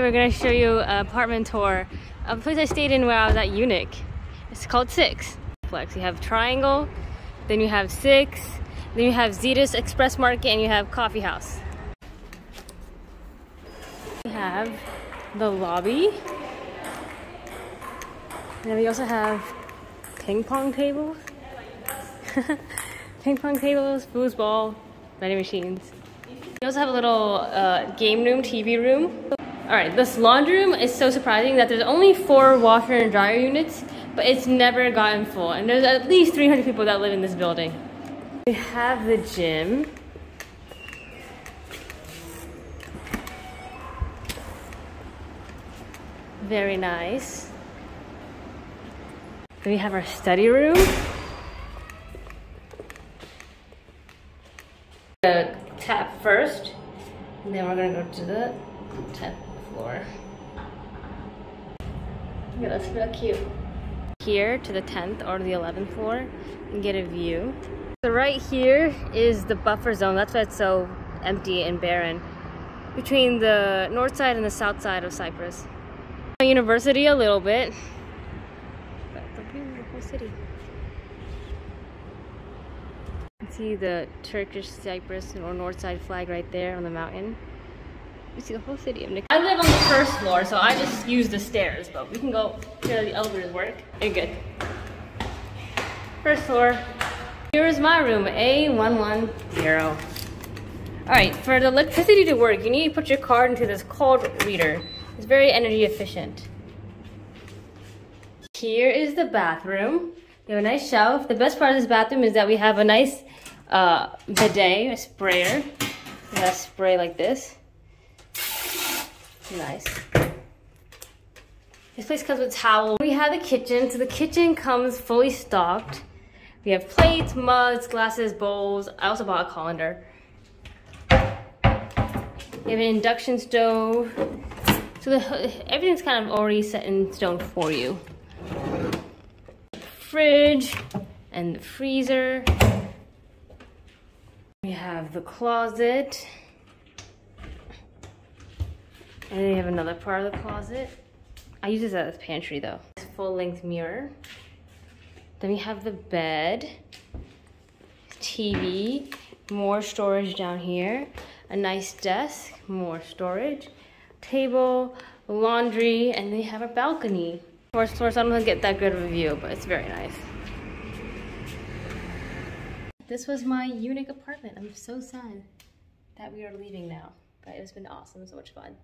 We're gonna show you an apartment tour of a place I stayed in where I was at UNIC. It's called Six. You have Triangle, then you have Six, then you have Zetas Express Market, and you have Coffee House. We have the lobby. And we also have ping pong tables. ping pong tables, foosball, vending machines. We also have a little uh, game room, TV room. All right, this laundry room is so surprising that there's only four washer and dryer units, but it's never gotten full. And there's at least 300 people that live in this building. We have the gym. Very nice. We have our study room. The tap first, and then we're gonna go to the 10th floor. Yeah, that's real cute. Here to the 10th or the 11th floor and get a view. So right here is the buffer zone. That's why it's so empty and barren between the north side and the south side of Cyprus. University a little bit, but the view of the whole city. You can see the Turkish Cyprus or north side flag right there on the mountain. You see the whole city of Nicosia. I live on the first floor, so I just use the stairs, but we can go here the elevators work. You're good. First floor. Here is my room, A110. All right, for the electricity to work, you need to put your card into this card reader. It's very energy efficient. Here is the bathroom. We have a nice shelf. The best part of this bathroom is that we have a nice uh, bidet, a sprayer. We have a spray like this. Nice. This place comes with towels. We have the kitchen. So the kitchen comes fully stocked. We have plates, mugs, glasses, bowls. I also bought a colander. We have an induction stove. So the, everything's kind of already set in stone for you. Fridge and the freezer. We have the closet. And then you have another part of the closet. I use this as a pantry though. Full length mirror. Then we have the bed, TV, more storage down here, a nice desk, more storage, table, laundry, and they have a balcony. First floor, so I don't get that good of a view, but it's very nice. This was my UNIC apartment. I'm so sad that we are leaving now, but it's been awesome, so much fun.